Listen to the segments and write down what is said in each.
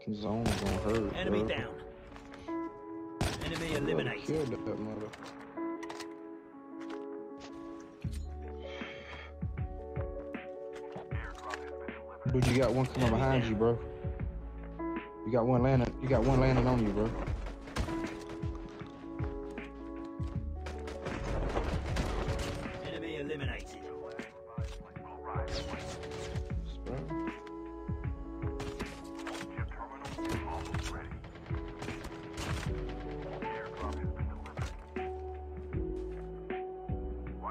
fucking zone is gonna hurt. Enemy bro. down. Enemy eliminated. that mother. Dude, you got one coming behind down. you, bro. You got one landing. You got one landing on you, bro.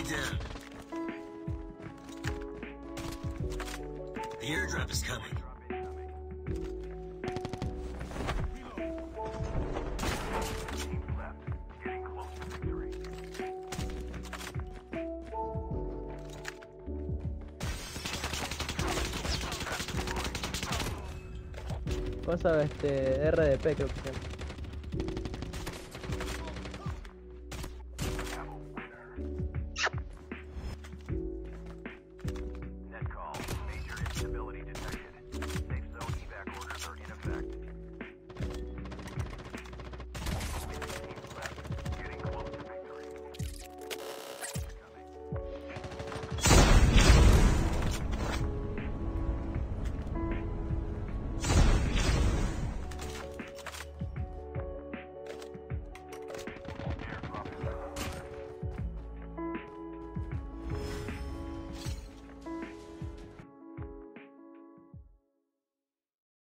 The airdrop is coming. este RDP creo que